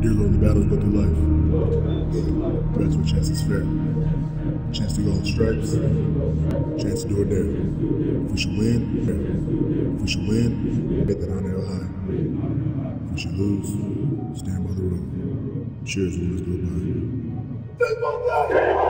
Dear Lord, the battles but through life. That's what chance is fair. Chance to go on stripes. Chance to do it there. If we should win, if we should win, get that honor high. If we should lose, stand by the road. Cheers, we must do it by.